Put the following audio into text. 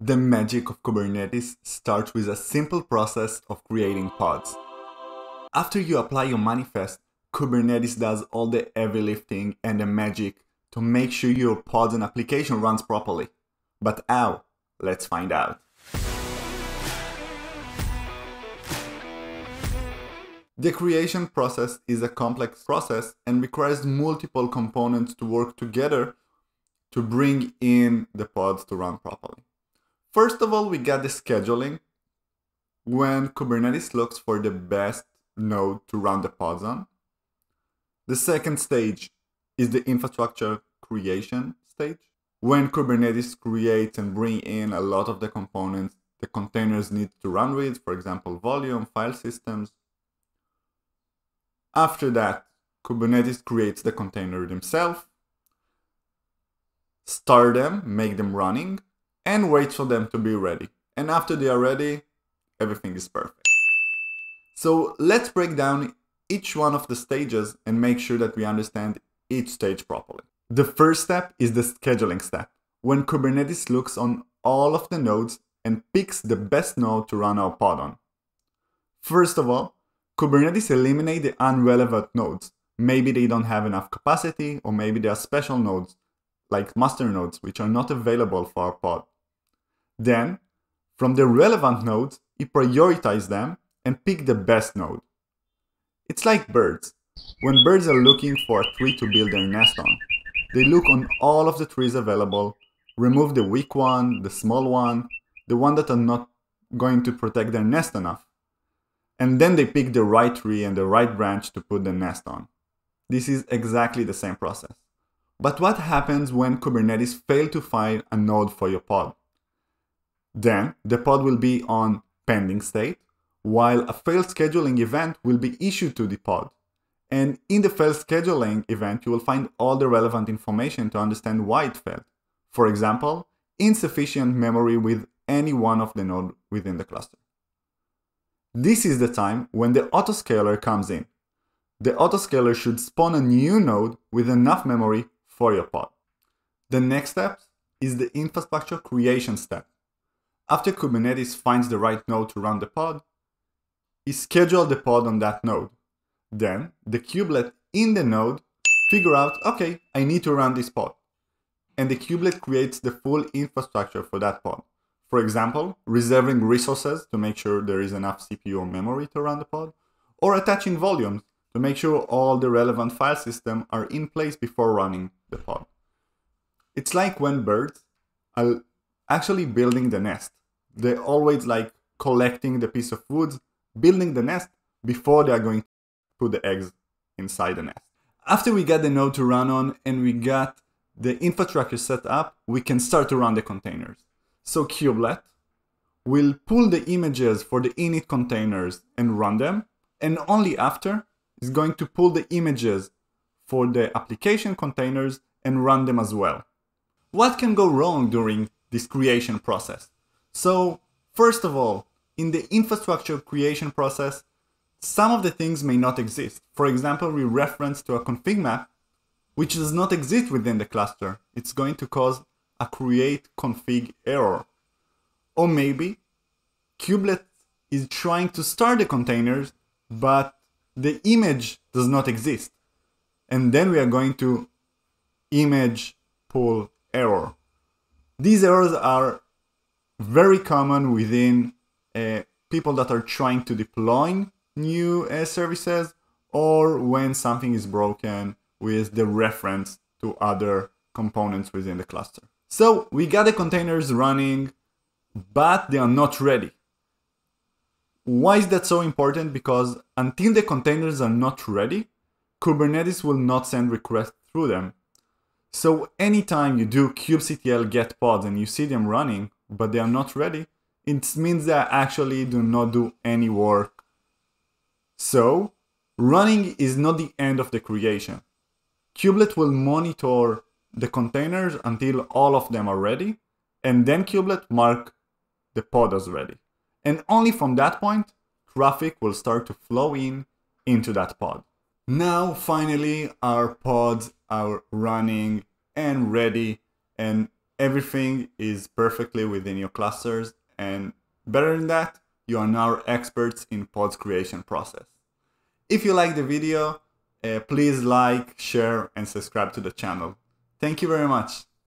The magic of Kubernetes starts with a simple process of creating pods. After you apply your manifest, Kubernetes does all the heavy lifting and the magic to make sure your pods and application runs properly. But how? Let's find out. The creation process is a complex process and requires multiple components to work together to bring in the pods to run properly. First of all, we got the scheduling when Kubernetes looks for the best node to run the pods on. The second stage is the infrastructure creation stage. When Kubernetes creates and bring in a lot of the components the containers need to run with, for example, volume, file systems. After that, Kubernetes creates the container themselves, start them, make them running, and wait for them to be ready. And after they are ready, everything is perfect. So let's break down each one of the stages and make sure that we understand each stage properly. The first step is the scheduling step, when Kubernetes looks on all of the nodes and picks the best node to run our pod on. First of all, Kubernetes eliminate the unrelevant nodes. Maybe they don't have enough capacity, or maybe they are special nodes, like master nodes, which are not available for our pod. Then, from the relevant nodes, he prioritizes them and pick the best node. It's like birds. When birds are looking for a tree to build their nest on, they look on all of the trees available, remove the weak one, the small one, the one that are not going to protect their nest enough. And then they pick the right tree and the right branch to put the nest on. This is exactly the same process. But what happens when Kubernetes fail to find a node for your pod? Then the pod will be on pending state, while a failed scheduling event will be issued to the pod. And in the failed scheduling event, you will find all the relevant information to understand why it failed. For example, insufficient memory with any one of the nodes within the cluster. This is the time when the autoscaler comes in. The autoscaler should spawn a new node with enough memory for your pod. The next step is the infrastructure creation step. After Kubernetes finds the right node to run the pod, he schedules the pod on that node. Then the kubelet in the node figure out, okay, I need to run this pod. And the kubelet creates the full infrastructure for that pod. For example, reserving resources to make sure there is enough CPU or memory to run the pod, or attaching volumes to make sure all the relevant file systems are in place before running the pod. It's like when birds are actually building the nest they always like collecting the piece of wood, building the nest before they are going to put the eggs inside the nest. After we get the node to run on and we got the infrastructure set up, we can start to run the containers. So Kubelet will pull the images for the init containers and run them, and only after is going to pull the images for the application containers and run them as well. What can go wrong during this creation process? So, first of all, in the infrastructure creation process, some of the things may not exist. For example, we reference to a config map, which does not exist within the cluster. It's going to cause a create config error. Or maybe kubelet is trying to start the containers, but the image does not exist. And then we are going to image pull error. These errors are very common within uh, people that are trying to deploy new uh, services or when something is broken with the reference to other components within the cluster. So we got the containers running, but they are not ready. Why is that so important? Because until the containers are not ready, Kubernetes will not send requests through them. So anytime you do kubectl get pods and you see them running, but they are not ready, it means they actually do not do any work. So, running is not the end of the creation. Kubelet will monitor the containers until all of them are ready, and then Kubelet mark the pod as ready. And only from that point, traffic will start to flow in into that pod. Now, finally, our pods are running and ready and everything is perfectly within your clusters and better than that, you are now experts in pods creation process. If you like the video, uh, please like, share and subscribe to the channel. Thank you very much.